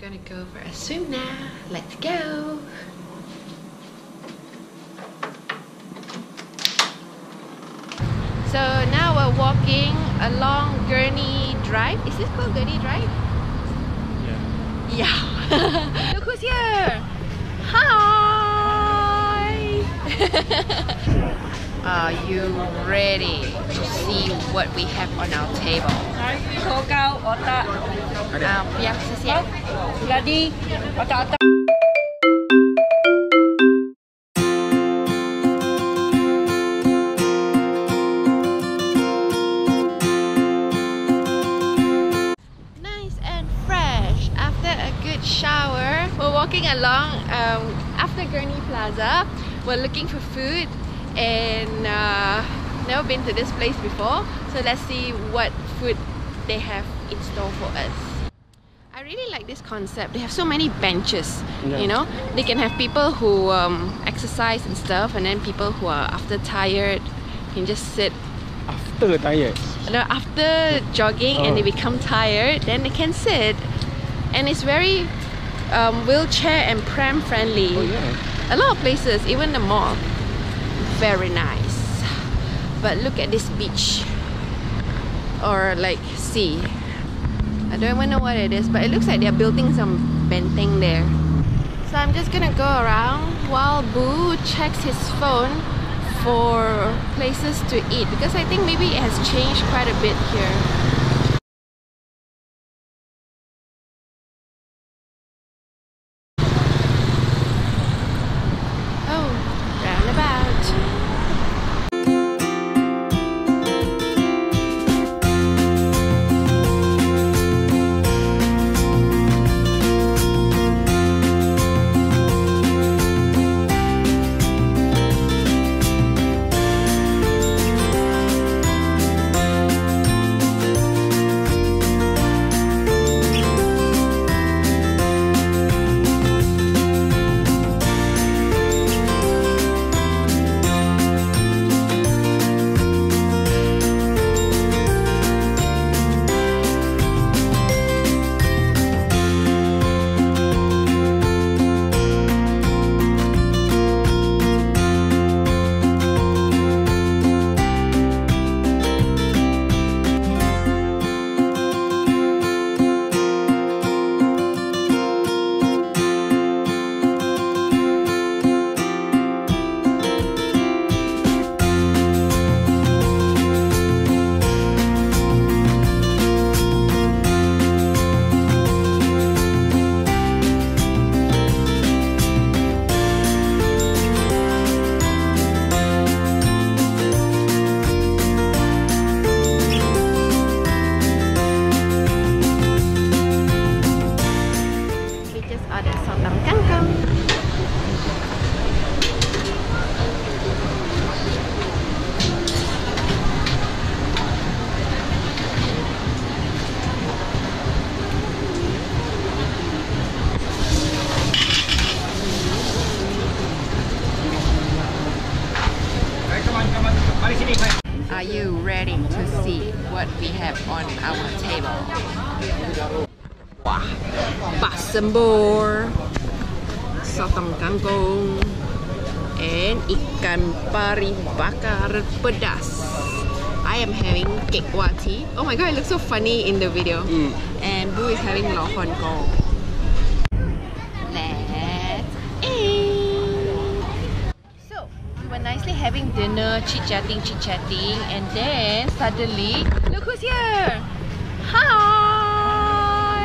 gonna go for a swim now. Let's go. So now we're walking along Gurney Drive. Is this called Gurney Drive? Yeah. Yeah. Look who's here. Hi. Are you ready to see what we have on our table? Ada. Uh, yang sosial. Jadi otak-otak shower. We're walking along um, after Gurney Plaza. We're looking for food and uh, never been to this place before. So let's see what food they have in store for us. I really like this concept. They have so many benches. Yeah. You know, they can have people who um, exercise and stuff, and then people who are after tired can just sit After tired. no, after jogging and they Oh. become tired, then they can sit. And it's very um, wheelchair and pram friendly. Oh yeah. A lot of places, even the mall, very nice. But look at this beach or like sea. I don't even know what it is, but it looks like they're building some benteng there. So I'm just gonna go around while Boo checks his phone for places to eat because I think maybe it has changed quite a bit here. Are you ready to see what we have on our table? Wah, pasembur, sotong kangkung, and ikan pari bakar pedas. I am having cake wati. Oh my god, it looks so funny in the video. Mm. And Boo is having lo hon kong. Let's eat. So we were nicely having dinner, chit chatting, chit chatting, and then suddenly, look who's here! Hi!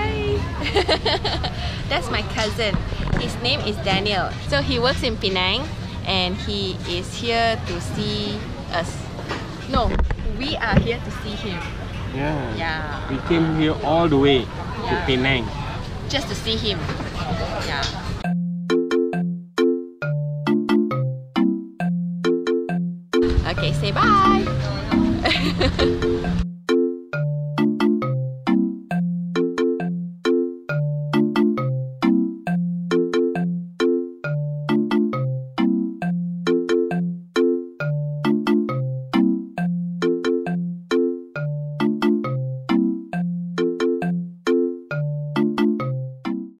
That's my cousin. His name is Daniel. So he works in Penang, and he is here to see us. No, we are here to see him. Yeah. Yeah. We came here all the way to Penang. Just to see him. Yeah. Okay, say bye.